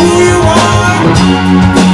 who you are.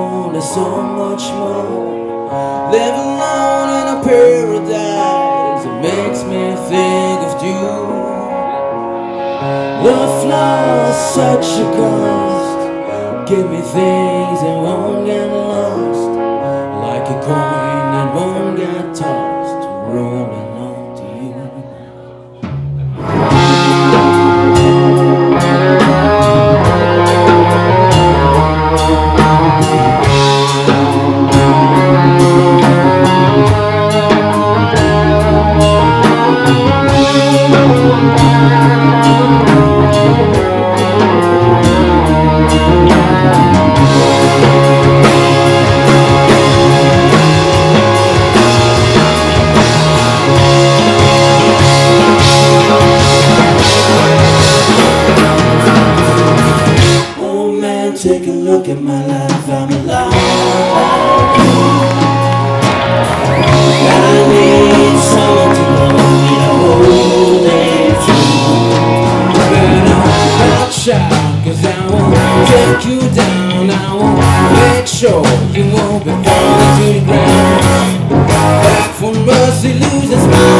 24, there's so much more. Live alone in a paradise. It makes me think of you. Love flows such a cost. Give me things that won't get lost. Like a coin that won't get tossed. Rolling Shy, cause I won't take you down. I won't make sure you won't be falling to the ground. Back from mercy, lose a smile.